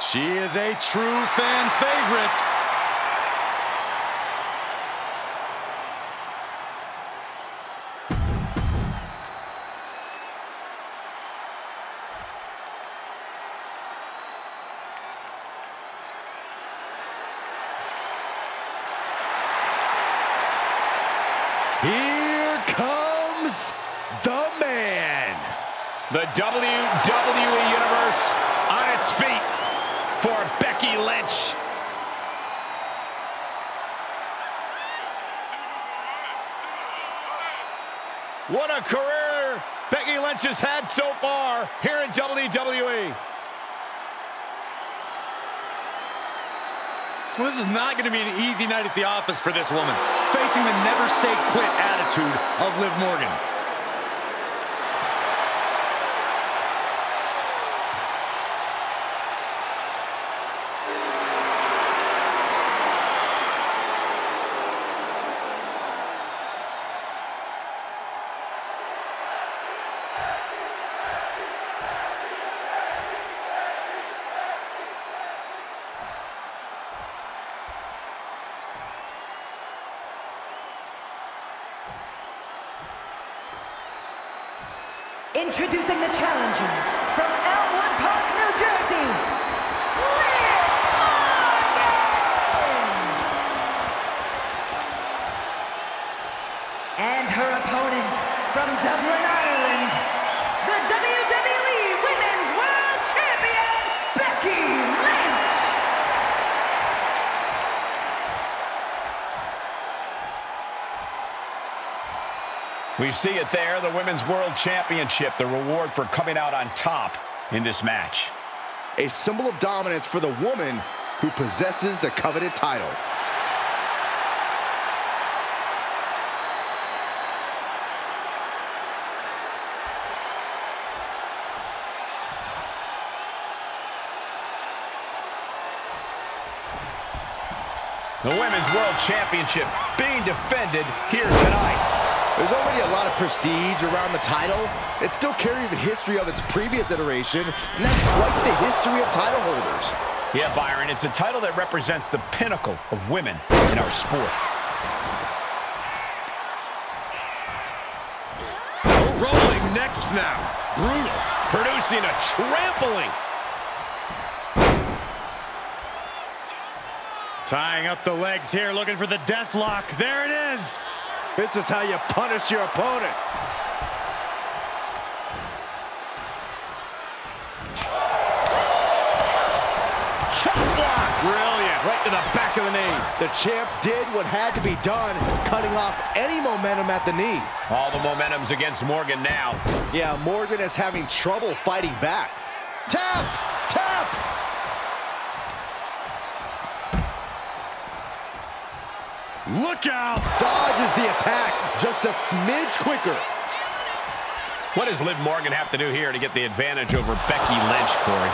She is a true fan favorite. Here comes the man. The WWE Universe on its feet for Becky Lynch. What a career Becky Lynch has had so far here in WWE. Well, this is not going to be an easy night at the office for this woman, facing the never say quit attitude of Liv Morgan. Introducing the challenger from Elmwood Park, We see it there, the Women's World Championship, the reward for coming out on top in this match. A symbol of dominance for the woman who possesses the coveted title. The Women's World Championship being defended here tonight. There's already a lot of prestige around the title. It still carries a history of its previous iteration, and that's quite the history of title holders. Yeah, Byron, it's a title that represents the pinnacle of women in our sport. Rolling neck snap. Brutal. Producing a trampling. Tying up the legs here, looking for the death lock. There it is. This is how you punish your opponent. Chop block. Brilliant. Right to the back of the knee. The champ did what had to be done, cutting off any momentum at the knee. All the momentum's against Morgan now. Yeah, Morgan is having trouble fighting back. Tap! Tap! Look out. Dodges the attack just a smidge quicker. What does Liv Morgan have to do here to get the advantage over Becky Lynch, Corey?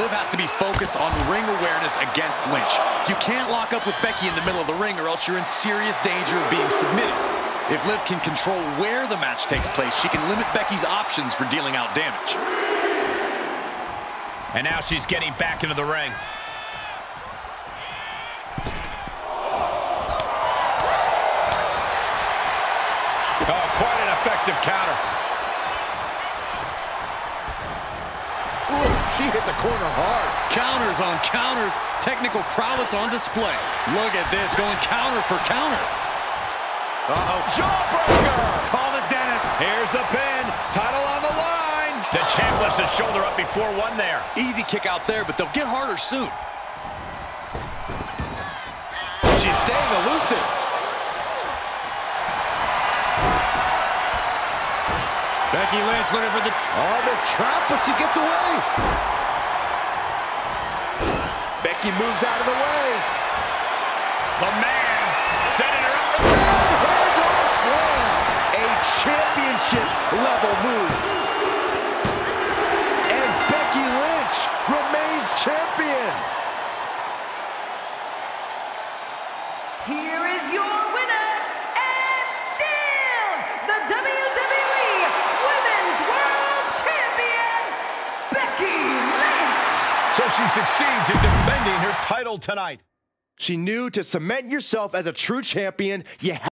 Liv has to be focused on ring awareness against Lynch. You can't lock up with Becky in the middle of the ring or else you're in serious danger of being submitted. If Liv can control where the match takes place, she can limit Becky's options for dealing out damage. And now she's getting back into the ring. The corner hard. Counters on counters, technical prowess on display. Look at this, going counter for counter. Uh-oh, jawbreaker! Call the dentist. Here's the pin, title on the line. The champ lifts his shoulder up before one there. Easy kick out there, but they'll get harder soon. She's staying elusive. Becky Lynch looking for the... All this trap, but she gets away. Becky moves out of the way. The man setting her up slam. A championship level move. She succeeds in defending her title tonight. She knew to cement yourself as a true champion, you